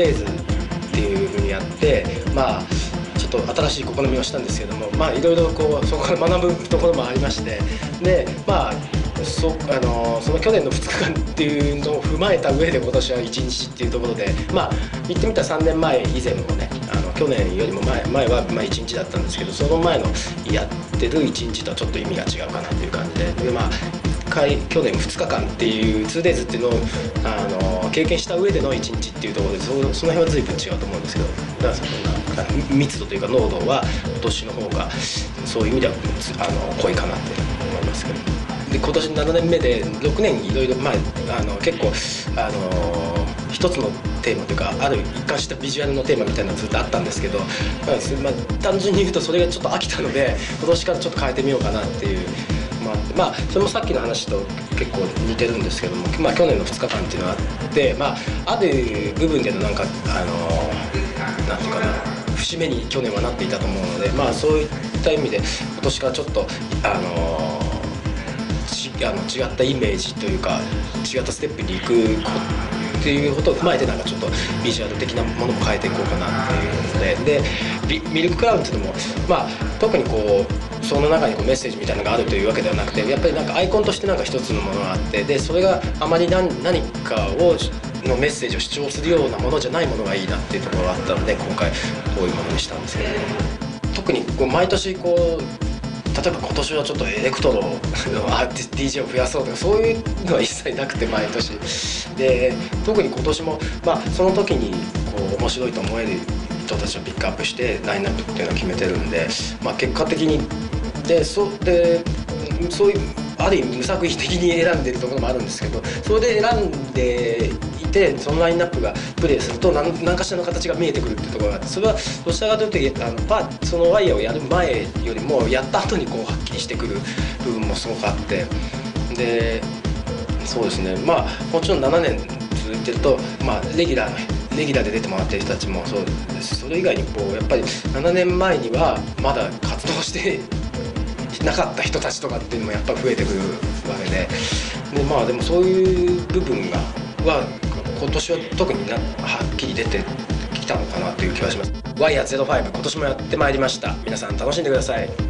Days っていうふうにやってまあちょっと新しい試みをしたんですけどもまあいろいろこうそこから学ぶところもありましてでまあそあのその去年の2日間っていうのを踏まえた上で今年は1日っていうところでまあ言ってみたら3年前以前もねあの去年よりも前前はまあ1日だったんですけどその前のやってる1日とはちょっと意味が違うかなっていう感じででまあ回去年2日間っていう 2days っていうのをあの経験した上での1日っていうところでその辺は随分違うと思うんですけどだからその密度というか濃度は今年の方がそういう意味ではあの濃いかなって思いますけど。で今年7年目で6年いろいろまああの結構あの一つのテーマというかある一貫したビジュアルのテーマみたいなのずっとあったんですけど、まあ、単純に言うとそれがちょっと飽きたので今年からちょっと変えてみようかなっていうまあ、それもさっきの話と結構似てるんですけども、まあ、去年の2日間っていうのがあって、まあ、ある部分でのなんかあのなんていうかな節目に去年はなっていたと思うので、まあ、そういった意味で今年からちょっとあのあの違ったイメージというか違ったステップに行くっていうことを踏まえてなんかちょっとビジュアル的なものも変えていこうかなっていうのででミルククラウンっていうのも、まあ、特にこうその中にこうメッセージみたいなのがあるというわけではなくてやっぱりなんかアイコンとしてなんか一つのものがあってでそれがあまり何何かをのメッセージを主張するようなものじゃないものがいいなっていうところがあったので今回こういうものにしたんですけど。特にこう毎年こう例えば今年はちょっとエレクトロのアーティス DJ を増やそうとかそういうのは一切なくて毎年。で特に今年もまあその時にこう面白いと思える人たちをピックアップしてラインナップっていうのを決めてるんで、まあ、結果的にでそでそういうある意味無作為的に選んでるところもあるんですけどそれで選んでいてそのラインナップがプレイすると何何かしらの形が見えてくるっていうところがあってそれはどちらかというとあのパそのワイヤーをやる前よりもやった後にこうはっきりしてくる部分もすごくあってでそうですね。まあもちろん7年続いてると、まあ、レギュラーのレギュラーで出てもらってる人たちもそうですしそれ以外にこうやっぱり7年前にはまだ活動してなかった人たちとかっていうのもやっぱ増えてくるわけででまあでもそういう部分がは今年は特になはっきり出てきたのかなという気がします。ワイヤー05今年もやってまいりました。皆さん楽しんでください。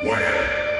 Where?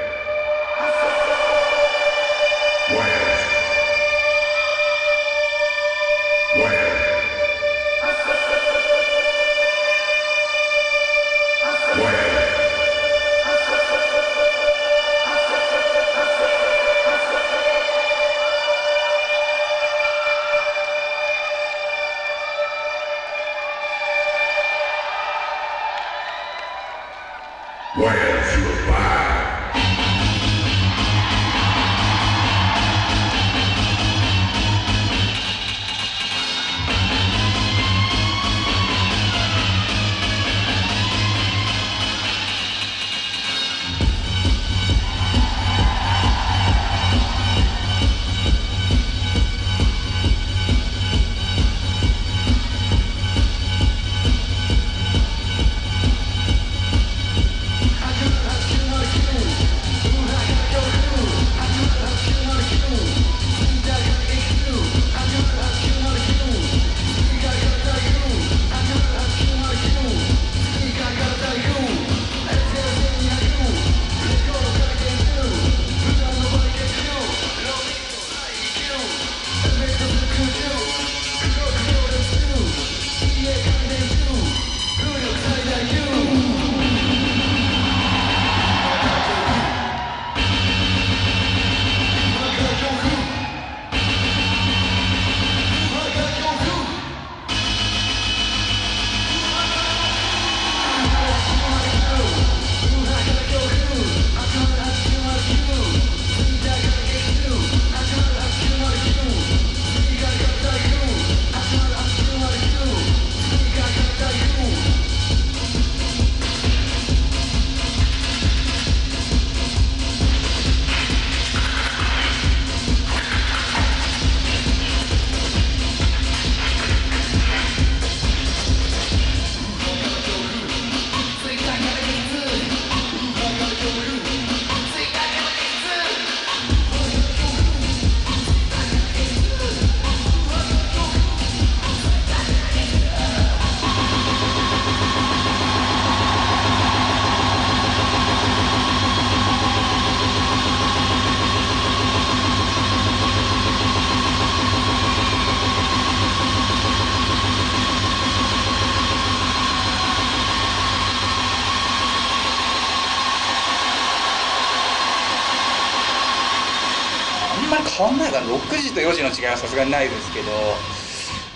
変わんないかな6時と4時の違いはさすがにないですけど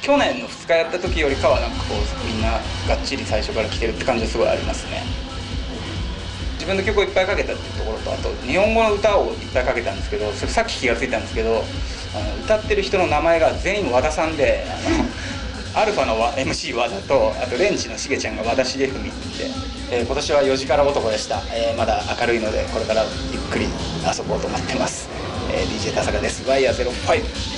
去年の2日やった時よりかはなんかこうみんながっちり最初から来てるって感じはすごいありますね。自分の曲をいっぱいかけたっていうところとあと日本語の歌をいっぱいかけたんですけどそれさっき気が付いたんですけどあの歌ってる人の名前が全員和田さんであのアルファの MC 和田とあとレンジのしげちゃんが和田茂文って、えー、今年は4時から男でした、えー、まだ明るいのでこれからゆっくり遊ぼうと思ってます、えー、DJ 田坂です。ワイヤー05